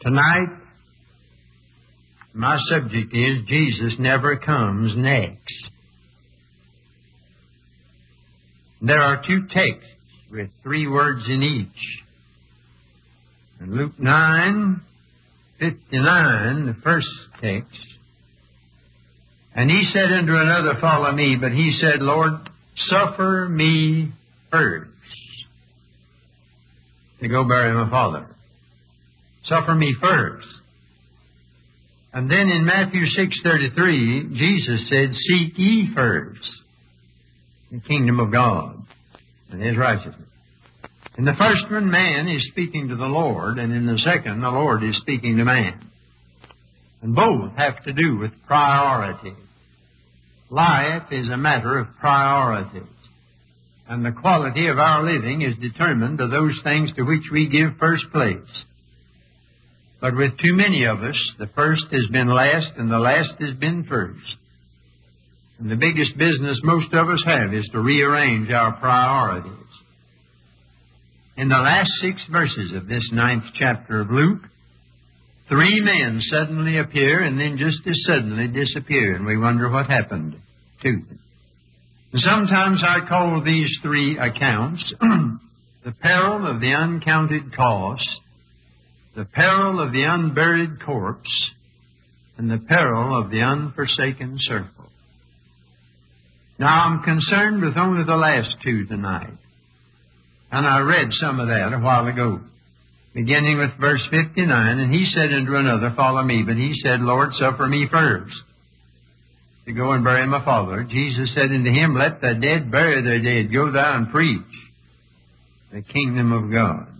Tonight, my subject is Jesus never comes next. There are two texts with three words in each. In Luke 9, 59, the first text, and he said unto another, Follow me, but he said, Lord, suffer me first to go bury my father. Suffer me first. And then in Matthew 6:33, Jesus said, "Seek ye first the kingdom of God and His righteousness." In the first one, man is speaking to the Lord, and in the second, the Lord is speaking to man. And both have to do with priority. Life is a matter of priorities. And the quality of our living is determined by those things to which we give first place. But with too many of us, the first has been last and the last has been first. And the biggest business most of us have is to rearrange our priorities. In the last six verses of this ninth chapter of Luke, three men suddenly appear and then just as suddenly disappear, and we wonder what happened to them. Sometimes I call these three accounts the peril of the uncounted cost, the peril of the unburied corpse, and the peril of the unforsaken circle. Now I'm concerned with only the last two tonight. And I read some of that a while ago, beginning with verse 59, and he said unto another, Follow me. But he said, Lord, suffer me first to go and bury my father. Jesus said unto him, Let the dead bury their dead. Go thou and preach the kingdom of God.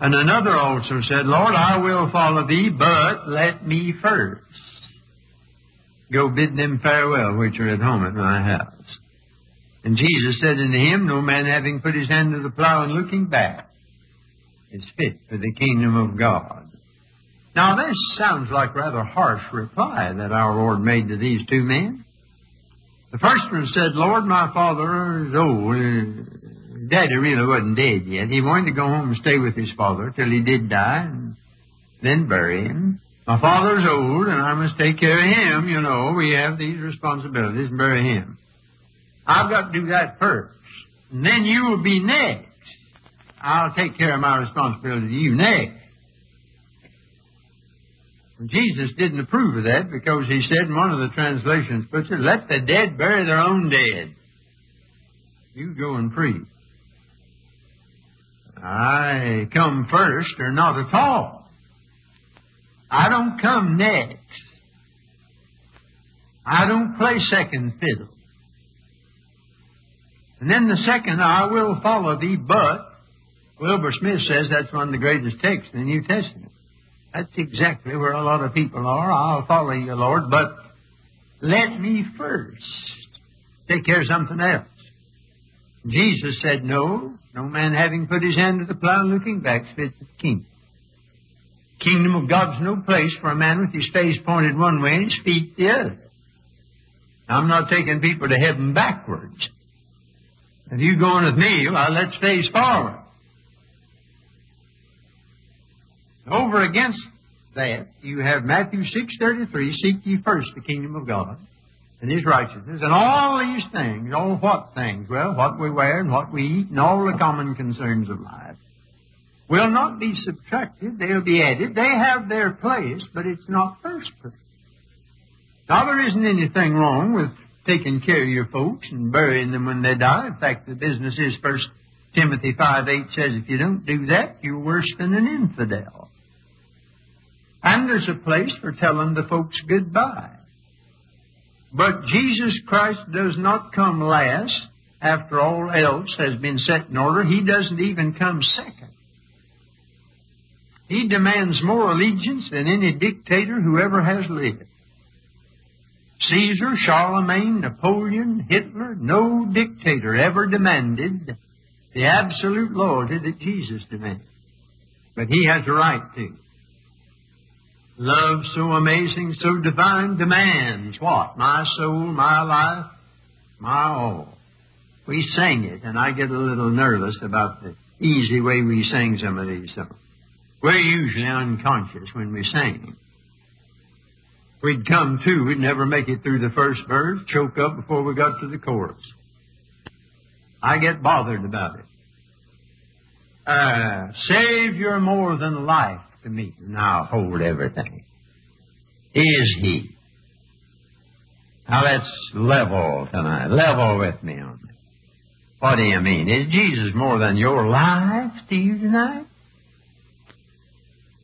And another also said, Lord, I will follow thee, but let me first go bid them farewell which are at home at my house. And Jesus said unto him, No man having put his hand to the plow and looking back is fit for the kingdom of God. Now this sounds like rather harsh reply that our Lord made to these two men. The first one said, Lord, my father is old. Daddy really wasn't dead yet. He wanted to go home and stay with his father till he did die and then bury him. My father's old and I must take care of him, you know. We have these responsibilities and bury him. I've got to do that first. And then you will be next. I'll take care of my responsibility to you next. And Jesus didn't approve of that because he said in one of the translations puts let the dead bury their own dead. You go and preach. I come first or not at all. I don't come next. I don't play second fiddle. And then the second, I will follow thee, but Wilbur Smith says that's one of the greatest texts in the New Testament. That's exactly where a lot of people are. I'll follow you, Lord, but let me first take care of something else. Jesus said, No, no man having put his hand to the plow looking back fits the kingdom. Kingdom of God's no place for a man with his face pointed one way and his feet the other. I'm not taking people to heaven backwards. If you're going with me, well, let's face forward. Over against that, you have Matthew 6.33, seek ye first the kingdom of God and his righteousness, and all these things, all what things? Well, what we wear and what we eat and all the common concerns of life will not be subtracted, they'll be added. They have their place, but it's not first place. Now, there isn't anything wrong with taking care of your folks and burying them when they die. In fact, the business is First Timothy 5 8 says if you don't do that, you're worse than an infidel. And there's a place for telling the folks goodbye. But Jesus Christ does not come last after all else has been set in order. He doesn't even come second. He demands more allegiance than any dictator who ever has lived. Caesar, Charlemagne, Napoleon, Hitler, no dictator ever demanded the absolute loyalty that Jesus demanded. But he has a right to. Love so amazing, so divine demands what? My soul, my life, my all. We sing it, and I get a little nervous about the easy way we sing some of these songs. We're usually unconscious when we sing. We'd come to, we'd never make it through the first verse, choke up before we got to the chorus. I get bothered about it. Uh, Savior more than life to me. Now hold everything. Is He? Now let's level tonight. Level with me on this. What do you mean? Is Jesus more than your life to you tonight?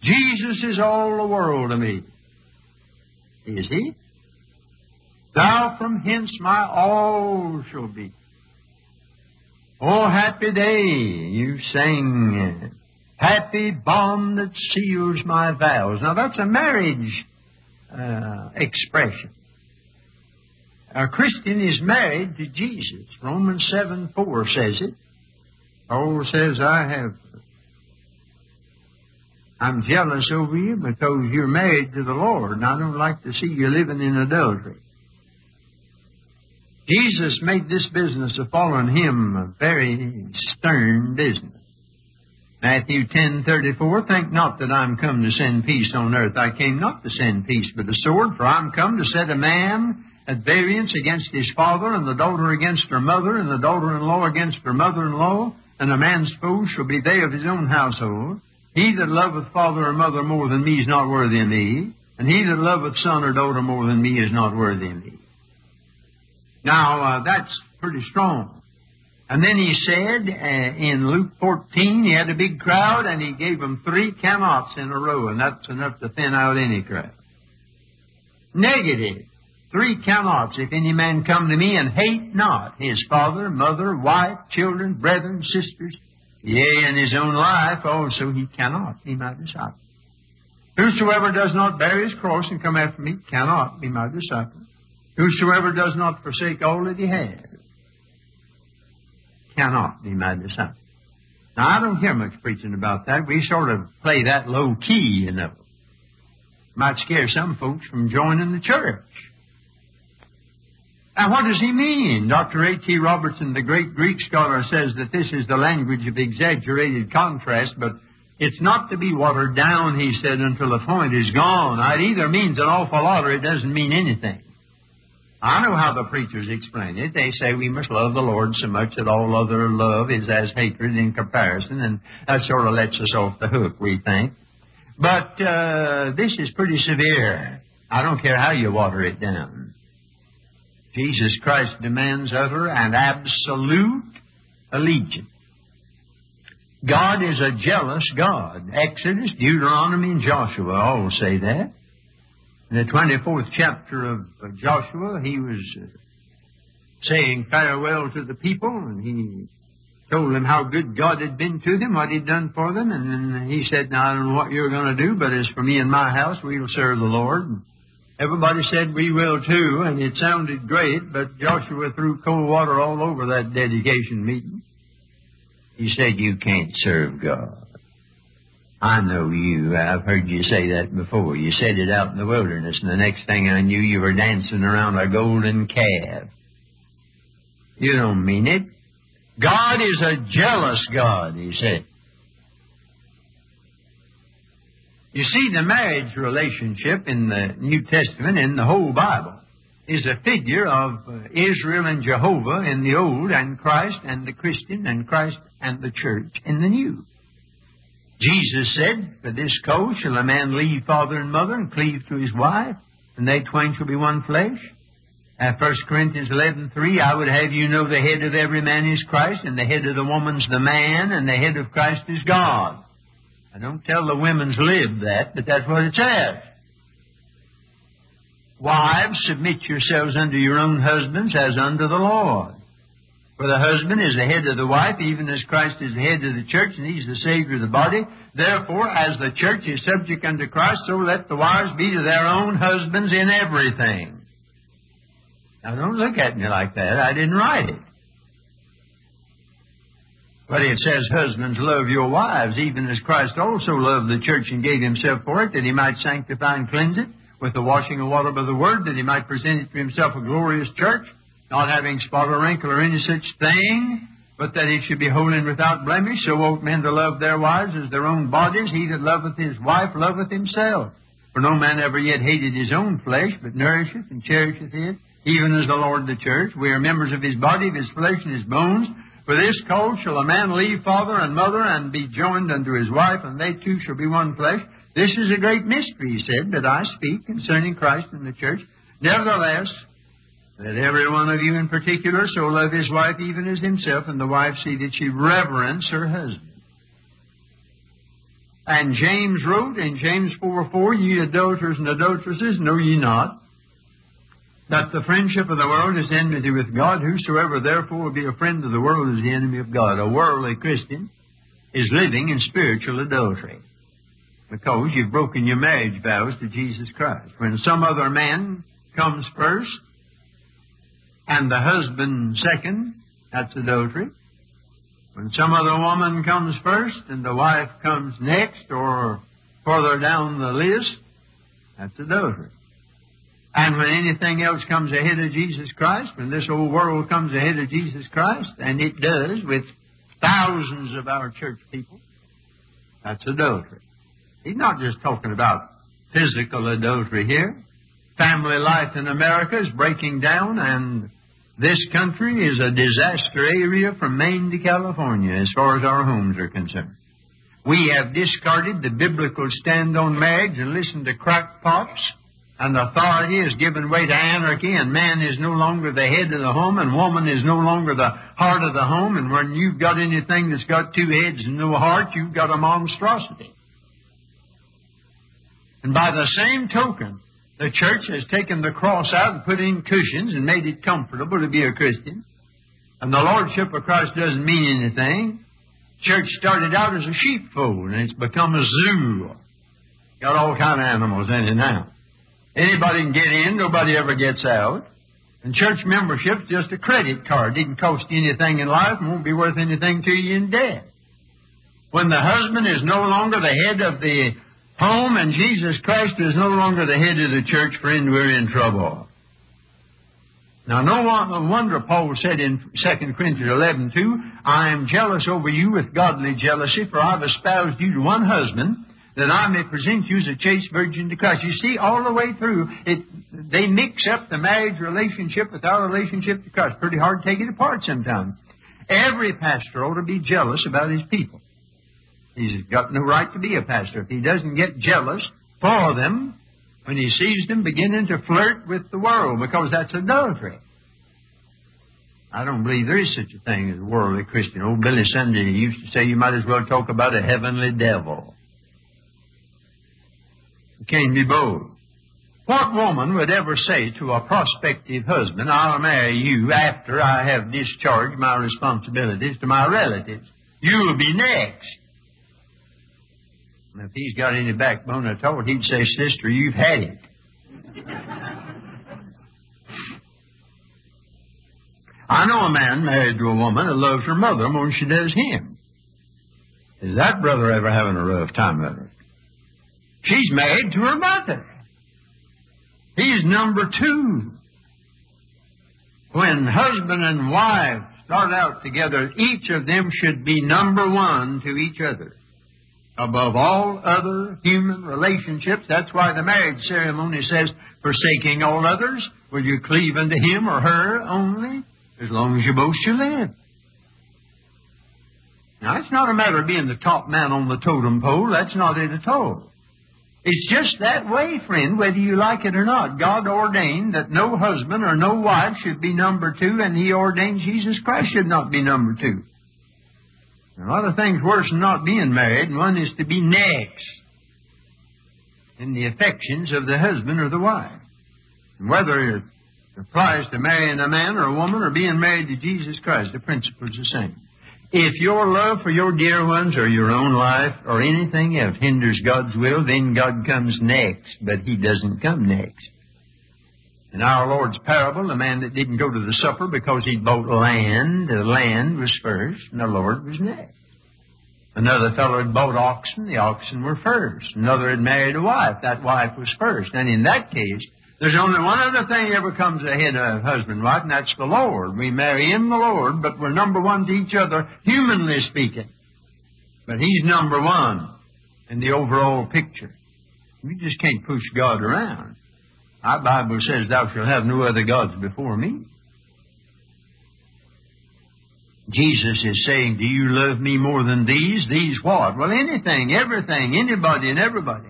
Jesus is all the world to me. Is He? Thou from hence my all shall be. Oh, happy day, you sing. Happy bond that seals my vows. Now that's a marriage uh, expression. A Christian is married to Jesus. Romans 7 4 says it. Paul says, I have, I'm jealous over you because you're married to the Lord, and I don't like to see you living in adultery. Jesus made this business of following him a very stern business. Matthew 10:34 Think not that I'm come to send peace on earth. I came not to send peace but a sword, for I'm come to set a man at variance against his father, and the daughter against her mother, and the daughter-in-law against her mother-in-law, and a man's foe shall be they of his own household. He that loveth father or mother more than me is not worthy of me, and he that loveth son or daughter more than me is not worthy of me. Now, uh, that's pretty strong. And then he said uh, in Luke 14, he had a big crowd and he gave them three canots in a row, and that's enough to thin out any crowd. Negative. Three canots. If any man come to me and hate not his father, mother, wife, children, brethren, sisters, yea, and his own life also, he cannot be my disciple. Whosoever does not bear his cross and come after me cannot be my disciple. Whosoever does not forsake all that he has cannot be my disciple. Now, I don't hear much preaching about that. We sort of play that low key, you know. Might scare some folks from joining the church. Now, what does he mean? Dr. A.T. Robertson, the great Greek scholar, says that this is the language of exaggerated contrast, but it's not to be watered down, he said, until the point is gone. It either means an awful lot or it doesn't mean anything. I know how the preachers explain it. They say we must love the Lord so much that all other love is as hatred in comparison, and that sort of lets us off the hook, we think. But uh, this is pretty severe. I don't care how you water it down. Jesus Christ demands utter and absolute allegiance. God is a jealous God. Exodus, Deuteronomy, and Joshua all say that. In the 24th chapter of Joshua, he was uh, saying farewell to the people, and he told them how good God had been to them, what he'd done for them, and then he said, Now I don't know what you're going to do, but as for me and my house, we'll serve the Lord. Everybody said, We will too, and it sounded great, but Joshua threw cold water all over that dedication meeting. He said, You can't serve God. I know you. I've heard you say that before. You said it out in the wilderness, and the next thing I knew, you were dancing around a golden calf. You don't mean it. God is a jealous God, he said. You see, the marriage relationship in the New Testament, in the whole Bible, is a figure of uh, Israel and Jehovah in the Old, and Christ and the Christian, and Christ and the church in the New. Jesus said, For this cause shall a man leave father and mother and cleave to his wife, and they twain shall be one flesh. At 1 Corinthians 11.3, I would have you know the head of every man is Christ, and the head of the woman's the man, and the head of Christ is God. I don't tell the women's lib that, but that's what it says. Wives, submit yourselves unto your own husbands as unto the Lord. For the husband is the head of the wife, even as Christ is the head of the church, and he's the Savior of the body. Therefore, as the church is subject unto Christ, so let the wives be to their own husbands in everything. Now, don't look at me like that. I didn't write it. But it says, Husbands, love your wives, even as Christ also loved the church and gave himself for it, that he might sanctify and cleanse it with the washing of water by the word, that he might present it to himself a glorious church, not having spot or wrinkle or any such thing, but that he should be holy and without blemish. So ought men to love their wives as their own bodies. He that loveth his wife loveth himself. For no man ever yet hated his own flesh, but nourisheth and cherisheth it, even as the Lord of the church. We are members of his body, of his flesh, and his bones. For this cause shall a man leave father and mother, and be joined unto his wife, and they two shall be one flesh. This is a great mystery, he said, but I speak concerning Christ and the church. Nevertheless, let every one of you in particular so love his wife even as himself, and the wife see that she reverence her husband. And James wrote in James 4 4, Ye adulterers and adulteresses, know ye not that the friendship of the world is enmity with God? Whosoever therefore will be a friend of the world is the enemy of God. A worldly Christian is living in spiritual adultery because you've broken your marriage vows to Jesus Christ. When some other man comes first and the husband second, that's adultery. When some other woman comes first and the wife comes next or further down the list, that's adultery. And when anything else comes ahead of Jesus Christ, when this old world comes ahead of Jesus Christ, and it does with thousands of our church people, that's adultery. He's not just talking about physical adultery here. Family life in America is breaking down, and this country is a disaster area from Maine to California as far as our homes are concerned. We have discarded the biblical stand on marriage and listened to crackpots, and authority is given way to anarchy, and man is no longer the head of the home, and woman is no longer the heart of the home, and when you've got anything that's got two heads and no heart, you've got a monstrosity. And by the same token, the church has taken the cross out and put in cushions and made it comfortable to be a Christian. And the Lordship of Christ doesn't mean anything. Church started out as a sheepfold and it's become a zoo. Got all kind of animals in it now. Anybody can get in, nobody ever gets out. And church membership's just a credit card. Didn't cost you anything in life and won't be worth anything to you in death. When the husband is no longer the head of the home and Jesus Christ is no longer the head of the church, friend, we're in trouble. Now, no wonder Paul said in 2 Corinthians 11, 2, I am jealous over you with godly jealousy, for I've espoused you to one husband, that I may present you as a chaste virgin to Christ. You see, all the way through, it, they mix up the marriage relationship with our relationship to Christ. Pretty hard to take it apart sometimes. Every pastor ought to be jealous about his people. He's got no right to be a pastor. If he doesn't get jealous for them when he sees them beginning to flirt with the world, because that's adultery. I don't believe there is such a thing as a worldly Christian. Old Billy Sunday used to say you might as well talk about a heavenly devil. You can't be bold. What woman would ever say to a prospective husband, I'll marry you after I have discharged my responsibilities to my relatives? You'll be next. If he's got any backbone at all, he'd say, Sister, you've had it. I know a man married to a woman that loves her mother more than she does him. Is that brother ever having a rough time of it? She's married to her mother. He's number two. When husband and wife start out together, each of them should be number one to each other above all other human relationships. That's why the marriage ceremony says, forsaking all others, will you cleave unto him or her only, as long as you both shall live. Now, it's not a matter of being the top man on the totem pole. That's not it at all. It's just that way, friend, whether you like it or not. God ordained that no husband or no wife should be number two, and He ordained Jesus Christ should not be number two. A lot of things worse than not being married. One is to be next in the affections of the husband or the wife. And whether it applies to marrying a man or a woman or being married to Jesus Christ, the principle is the same. If your love for your dear ones or your own life or anything else hinders God's will, then God comes next, but He doesn't come next. In our Lord's parable, the man that didn't go to the supper because he'd bought land, the land was first, and the Lord was next. Another fellow had bought oxen, the oxen were first. Another had married a wife, that wife was first. And in that case, There's only one other thing ever comes ahead of husband, wife, and that's the Lord. We marry in the Lord, but we're number one to each other, humanly speaking. But He's number one in the overall picture. You just can't push God around. Our Bible says, Thou shalt have no other gods before me. Jesus is saying, Do you love me more than these? These what? Well, anything, everything, anybody and everybody.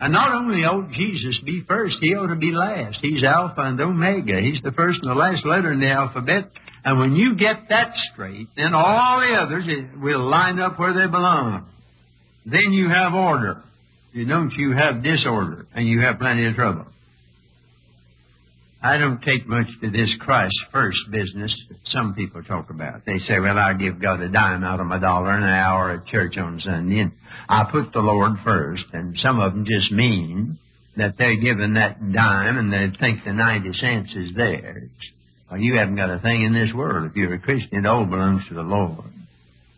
And not only ought Jesus be first, he ought to be last. He's Alpha and Omega. He's the first and the last letter in the alphabet. And when you get that straight, then all the others eh, will line up where they belong. Then you have order. You don't, you have disorder, and you have plenty of trouble. I don't take much to this Christ first business that some people talk about. They say, well, I give God a dime out of my dollar an hour at church on Sunday, and I put the Lord first, and some of them just mean that they're given that dime and they think the 90 cents is theirs. Well, you haven't got a thing in this world. If you're a Christian, it all belongs to the Lord.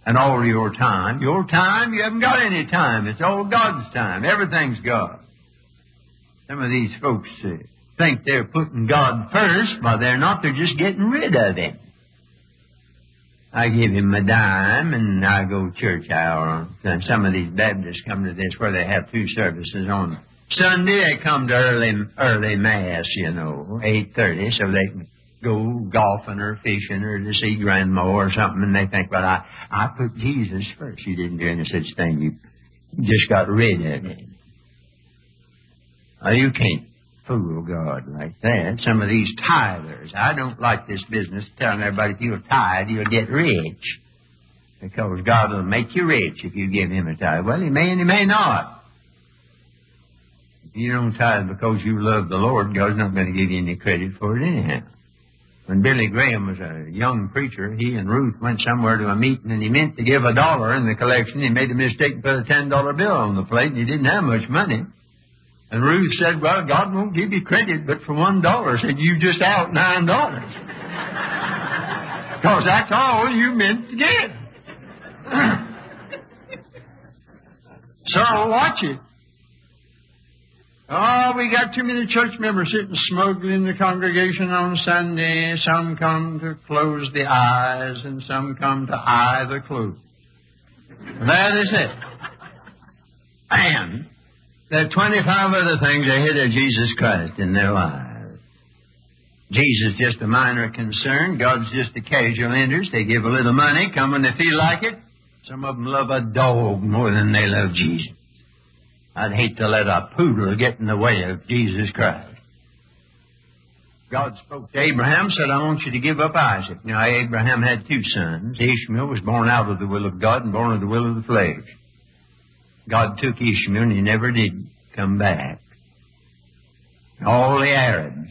And all your time, your time, you haven't got any time. It's all God's time. Everything's God. Some of these folks uh, think they're putting God first, but they're not. They're just getting rid of Him. I give him a dime and I go church hour. And some of these Baptists come to this where they have two services on Sunday. They come to early early mass, you know, eight thirty, so they can go golfing or fishing or to see grandma or something. And they think, well, I I put Jesus first. You didn't do any such thing. You just got rid of him. Well, you can't fool God like that. Some of these tithers. I don't like this business telling everybody if you'll tithe, you'll get rich. Because God will make you rich if you give Him a tithe. Well, He may and He may not. If you don't tithe because you love the Lord, God's not going to give you any credit for it anyhow. When Billy Graham was a young preacher, he and Ruth went somewhere to a meeting and he meant to give a dollar in the collection. He made a mistake and put a ten dollar bill on the plate and he didn't have much money. And Ruth said, Well, God won't give you credit, but for one dollar. Said, You just out nine dollars. Because that's all you meant to get. so watch it. Oh, we got too many church members sitting smugly in the congregation on Sunday. Some come to close the eyes, and some come to eye the clothes. That is it. And there are 25 other things ahead of Jesus Christ in their lives. Jesus just a minor concern. God's just a casual interest. They give a little money, come when they feel like it. Some of them love a dog more than they love Jesus. I'd hate to let a poodle get in the way of Jesus Christ. God spoke to Abraham, said, I want you to give up Isaac. Now, Abraham had two sons. Ishmael was born out of the will of God and born of the will of the flesh. God took Ishmael and he never did come back. All the Arabs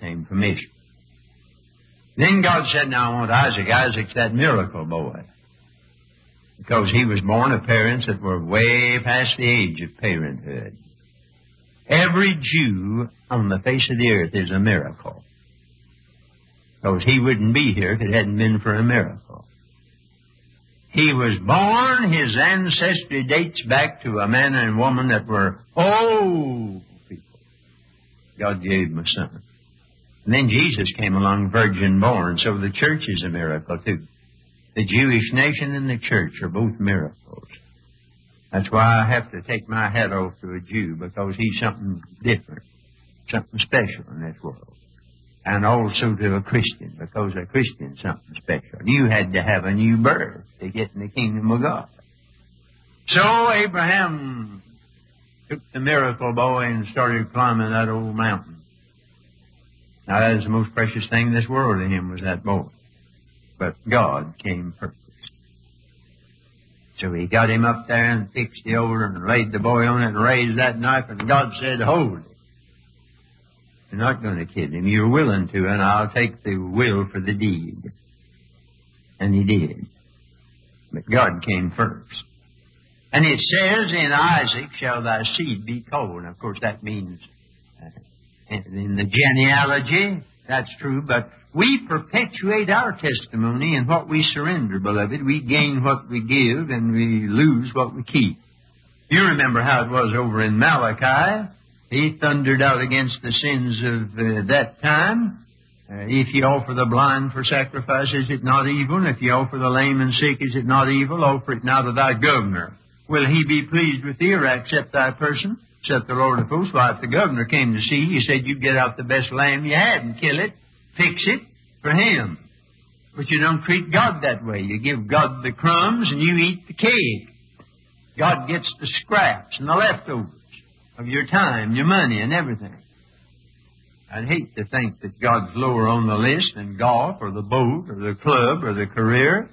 came from Ishmael. Then God said, Now I want Isaac. Isaac's that miracle boy. Because he was born of parents that were way past the age of parenthood. Every Jew on the face of the earth is a miracle. Because he wouldn't be here if it hadn't been for a miracle. He was born, his ancestry dates back to a man and woman that were old people. God gave him a son. And then Jesus came along virgin born, so the church is a miracle too. The Jewish nation and the church are both miracles. That's why I have to take my hat off to a Jew, because he's something different, something special in this world and also to a Christian, because a Christian's something special. You had to have a new birth to get in the kingdom of God. So Abraham took the miracle boy and started climbing that old mountain. Now that is the most precious thing in this world to him was that boy. But God came first. So he got him up there and fixed the old and laid the boy on it and raised that knife and God said, hold it. You're not going to kill him. You're willing to, and I'll take the will for the deed. And he did. But God came first. And it says, In Isaac shall thy seed be called. And of course, that means uh, in the genealogy, that's true, but we perpetuate our testimony in what we surrender, beloved. We gain what we give, and we lose what we keep. You remember how it was over in Malachi. He thundered out against the sins of uh, that time. Uh, if you offer the blind for sacrifice, is it not evil? If you offer the lame and sick, is it not evil? Offer it now to thy governor. Will he be pleased with thee or accept thy person? Except the Lord of hosts. Why, if the governor came to see you, he said you'd get out the best lamb you had and kill it, fix it for him. But you don't treat God that way. You give God the crumbs and you eat the cake. God gets the scraps and the leftovers of your time, your money, and everything. I'd hate to think that God's lower on the list than golf or the boat or the club or the career.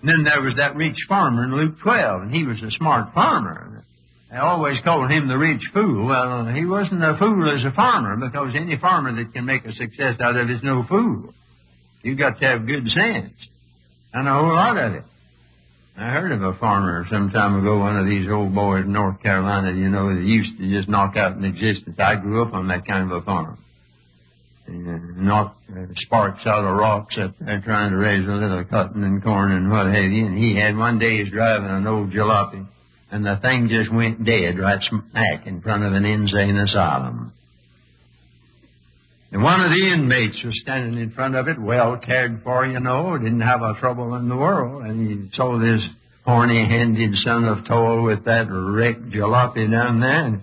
And then there was that rich farmer in Luke 12, and he was a smart farmer. They always called him the rich fool. Well, he wasn't a fool as a farmer because any farmer that can make a success out of it is no fool. You've got to have good sense and a whole lot of it. I heard of a farmer some time ago, one of these old boys in North Carolina, you know, that used to just knock out an existence. I grew up on that kind of a farm. And knock uh, sparks out of rocks up there trying to raise a little cotton and corn and what have you. And he had one day he's driving an old jalopy and the thing just went dead right smack in front of an insane asylum. And one of the inmates was standing in front of it, well cared for, you know, didn't have a trouble in the world. And he saw this horny-handed son of toil with that wrecked jalopy down there and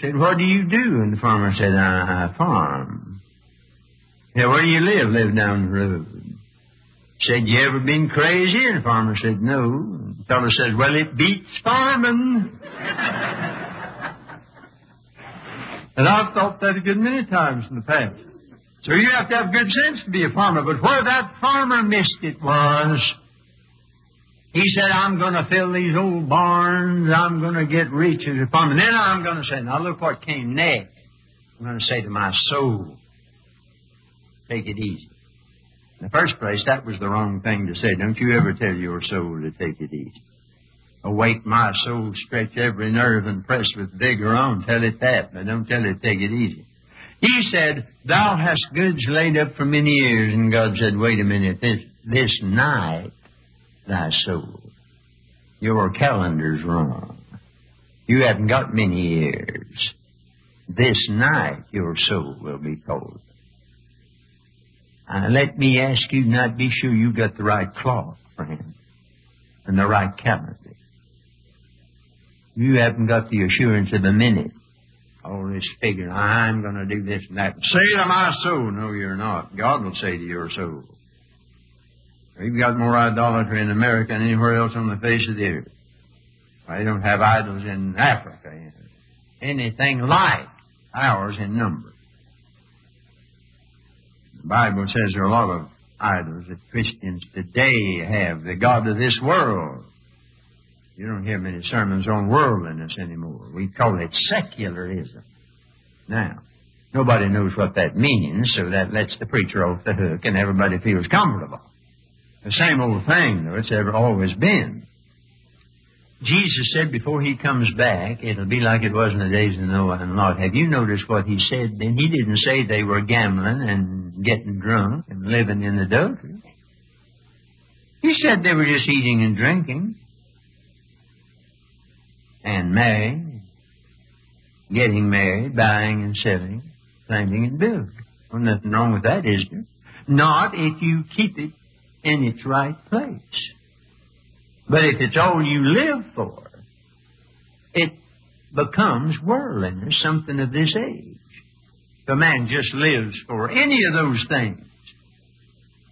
said, what do you do? And the farmer said, I farm. Yeah, where do you live? Live down the road. Said, you ever been crazy? And the farmer said, no. And the fellow says, well, it beats farming. And I've thought that a good many times in the past. So you have to have good sense to be a farmer. But where that farmer missed it was, he said, I'm going to fill these old barns. I'm going to get rich as a farmer. And then I'm going to say, now look what came next. I'm going to say to my soul, take it easy. In the first place, that was the wrong thing to say. Don't you ever tell your soul to take it easy. Awake my soul, stretch every nerve and press with vigor on. Tell it that, but don't tell it take it easy. He said, Thou hast goods laid up for many years. And God said, Wait a minute, this, this night, thy soul, your calendar's wrong. You haven't got many years. This night your soul will be told. Uh, let me ask you not be sure you got the right clock, friend, and the right calendar. You haven't got the assurance of a minute. Oh, All this figuring, I'm going to do this and that. Say to my soul, no, you're not. God will say to your soul. We've got more idolatry in America than anywhere else on the face of the earth. They don't have idols in Africa. Anything like ours in number. The Bible says there are a lot of idols that Christians today have. The God of this world. You don't hear many sermons on worldliness anymore. We call it secularism. Now, nobody knows what that means, so that lets the preacher off the hook and everybody feels comfortable. The same old thing, though, it's ever always been. Jesus said before he comes back, it'll be like it was in the days of Noah and Lot. Have you noticed what he said then? He didn't say they were gambling and getting drunk and living in adultery. He said they were just eating and drinking and marrying, getting married, buying and selling, planting and building. Well, nothing wrong with that, is there? Not if you keep it in its right place. But if it's all you live for, it becomes worldliness, something of this age. If a man just lives for any of those things,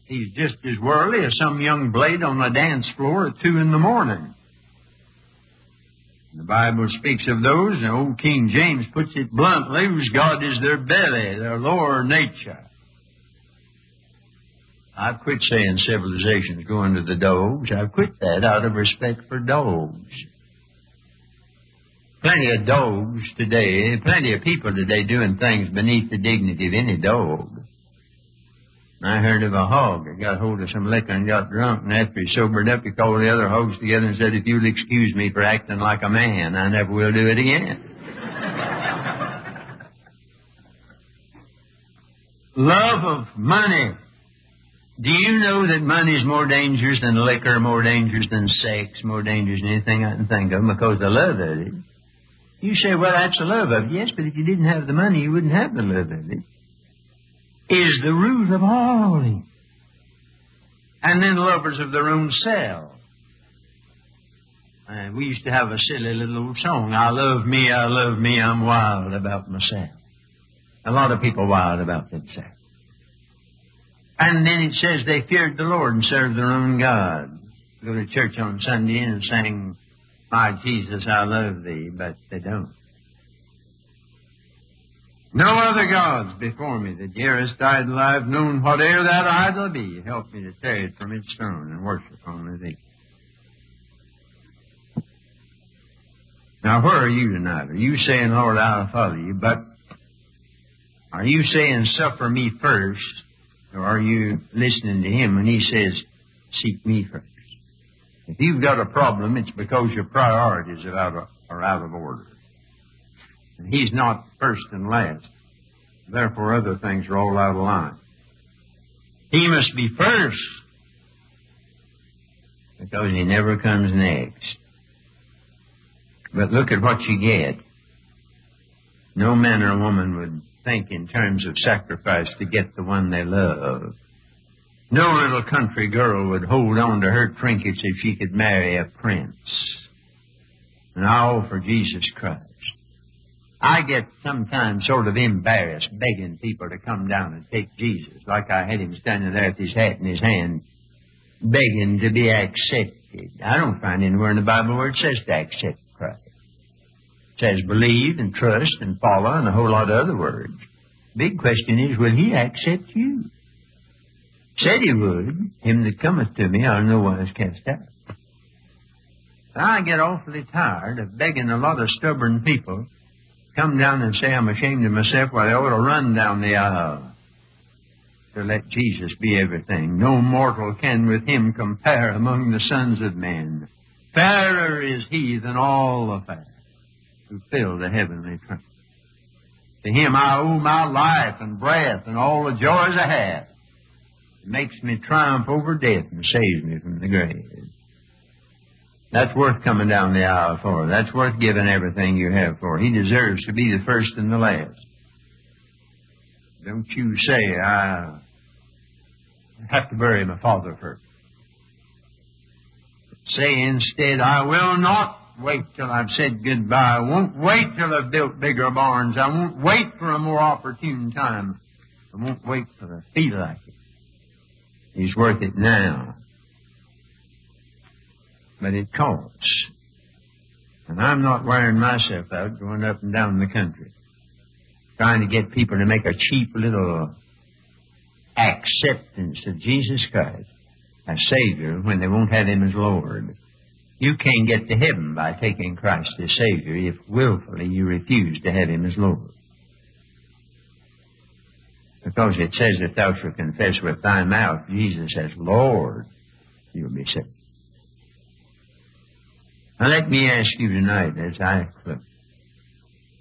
he's just as worldly as some young blade on the dance floor at two in the morning. The Bible speaks of those, and old King James puts it bluntly, whose God is their belly, their lower nature. I've quit saying civilization's going to the dogs. I've quit that out of respect for dogs. Plenty of dogs today, plenty of people today doing things beneath the dignity of any dog. I heard of a hog that got hold of some liquor and got drunk, and after he sobered up, he called the other hogs together and said, If you'll excuse me for acting like a man, I never will do it again. Love of money. Do you know that money is more dangerous than liquor, more dangerous than sex, more dangerous than anything I can think of because the love of it? You say, well, that's the love of it. Yes, but if you didn't have the money, you wouldn't have the love of it. Is the root of all evil. And then lovers of their own self. Uh, we used to have a silly little song, I love me, I love me, I'm wild about myself. A lot of people wild about themselves. And then it says they feared the Lord and served their own God. Go to church on Sunday and sing, My Jesus, I love thee, but they don't. No other gods before me, the dearest idol I've known, whate'er that idol be, help me to tear it from its stone and worship only thee. Now, where are you tonight? Are you saying, Lord, I'll follow you, but are you saying, suffer me first, or are you listening to him when he says, seek me first? If you've got a problem, it's because your priorities are out of, are out of order. And he's not first and last. Therefore, other things are all out of line. He must be first because he never comes next. But look at what you get. No man or woman would think in terms of sacrifice to get the one they love. No little country girl would hold on to her trinkets if she could marry a prince. And all for Jesus Christ. I get sometimes sort of embarrassed begging people to come down and take Jesus, like I had him standing there with his hat in his hand, begging to be accepted. I don't find anywhere in the Bible where it says to accept Christ. It says believe and trust and follow and a whole lot of other words. Big question is, will he accept you? Said he would. Him that cometh to me, I'll no wise cast out. I get awfully tired of begging a lot of stubborn people come down and say I'm ashamed of myself while they ought to run down the aisle to let Jesus be everything. No mortal can with him compare among the sons of men. Fairer is he than all the fair who fill the heavenly trunk. To him I owe my life and breath and all the joys I have. It makes me triumph over death and saves me from the grave. That's worth coming down the aisle for. That's worth giving everything you have for. He deserves to be the first and the last. Don't you say, I have to bury my father first. Say instead, I will not wait till I've said goodbye. I won't wait till I've built bigger barns. I won't wait for a more opportune time. I won't wait till I feel like it. He's worth it now. But it costs. And I'm not wearing myself out going up and down the country trying to get people to make a cheap little acceptance of Jesus Christ as Savior when they won't have Him as Lord. You can't get to heaven by taking Christ as Savior if willfully you refuse to have Him as Lord. Because it says, if thou shalt confess with thy mouth Jesus as Lord, you'll be saved. Now let me ask you tonight as I look,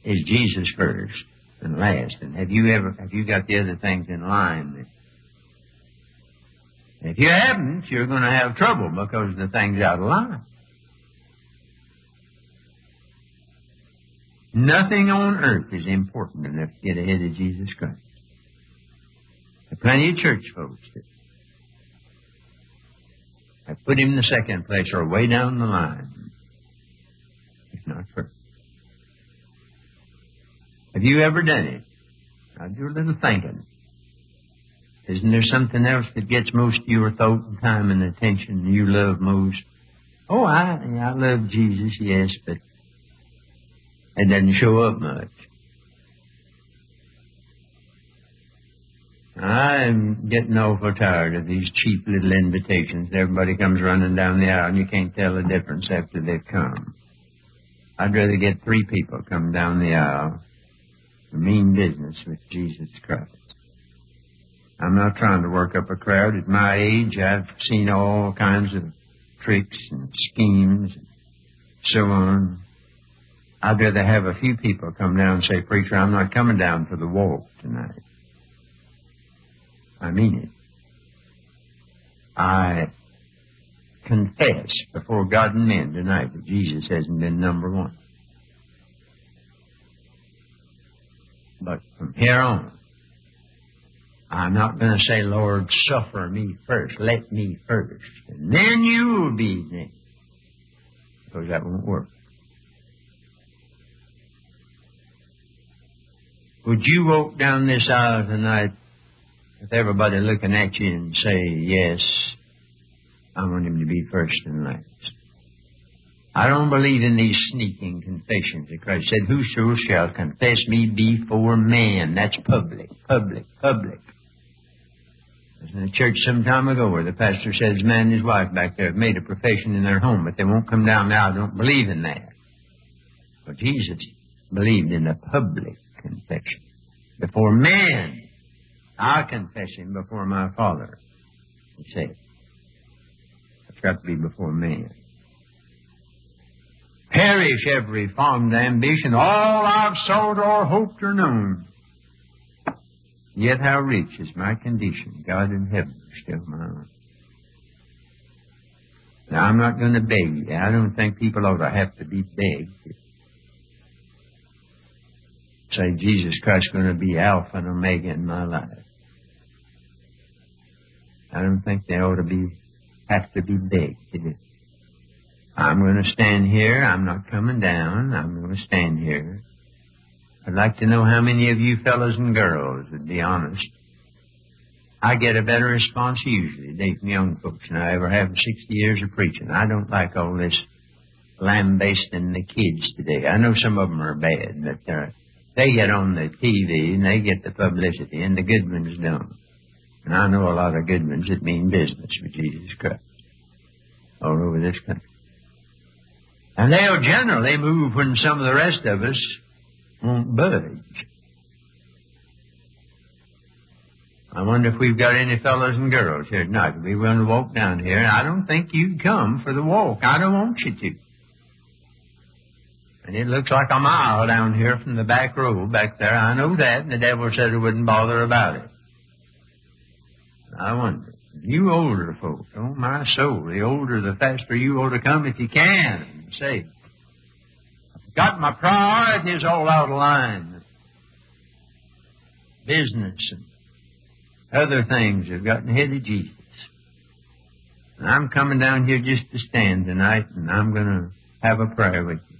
is Jesus first and last? And have you ever, have you got the other things in line? If you haven't, you're going to have trouble because the thing's out of line. Nothing on earth is important enough to get ahead of Jesus Christ. There are plenty of church folks that have put him in the second place or way down the line. Not first. Have you ever done it? Now do a little thinking. Isn't there something else that gets most of your thought and time and attention you love most? Oh, I, I love Jesus, yes, but it doesn't show up much. I'm getting awful tired of these cheap little invitations. Everybody comes running down the aisle and you can't tell the difference after they've come. I'd rather get three people come down the aisle to mean business with Jesus Christ. I'm not trying to work up a crowd. At my age, I've seen all kinds of tricks and schemes and so on. I'd rather have a few people come down and say, Preacher, I'm not coming down for the walk tonight. I mean it. I confess before God and men tonight that Jesus hasn't been number one. But from here on, I'm not going to say, Lord, suffer me first. Let me first. And then you will be next. Because that won't work. Would you walk down this aisle tonight with everybody looking at you and say, yes, I want him to be first and last? I don't believe in these sneaking confessions. The Christ said, Whoso shall confess me before man. That's public, public, public. I was in a church some time ago where the pastor says man and his wife back there have made a profession in their home, but they won't come down now. I don't believe in that. But Jesus believed in a public confession. Before man, I confess him before my Father. He said. Got to be before man. Perish every fond ambition, all I've sought or hoped or known. Yet how rich is my condition, God in heaven still my own. Now I'm not going to beg you. I don't think people ought to have to be begged say Jesus Christ is going to be Alpha and Omega in my life. I don't think they ought to be have to be begged. I'm going to stand here. I'm not coming down. I'm going to stand here. I'd like to know how many of you fellows and girls would be honest. I get a better response usually from young folks than I ever have in 60 years of preaching. I don't like all this lambasting the kids today. I know some of them are bad, but uh, they get on the TV and they get the publicity, and the good ones don't. And I know a lot of good ones that mean business for Jesus Christ all over this country. And they'll generally move when some of the rest of us won't budge. I wonder if we've got any fellows and girls here tonight. We want to walk down here. I don't think you'd come for the walk. I don't want you to. And it looks like a mile down here from the back row back there. I know that, and the devil said he wouldn't bother about it. I wonder, you older folks, oh my soul, the older the faster you ought to come if you can. Say, I've got my priorities all out of line. Business and other things have gotten ahead of Jesus. And I'm coming down here just to stand tonight, and I'm going to have a prayer with you.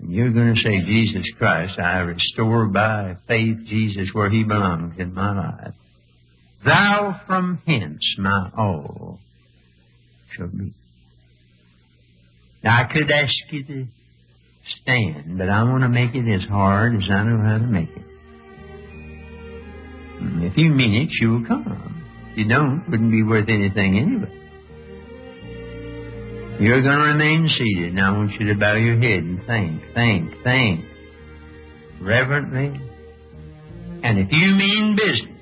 And you're going to say, Jesus Christ, I restore by faith Jesus where he belongs in my life. Thou from hence my all shall be. Now I could ask you to stand, but I want to make it as hard as I know how to make it. And if you mean it, you'll come. If you don't, wouldn't be worth anything anyway. You're going to remain seated. Now I want you to bow your head and think, think, think. Reverently. And if you mean business,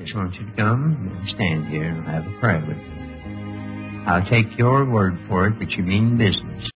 just want you to come and stand here and have a prayer with me. I'll take your word for it that you mean business.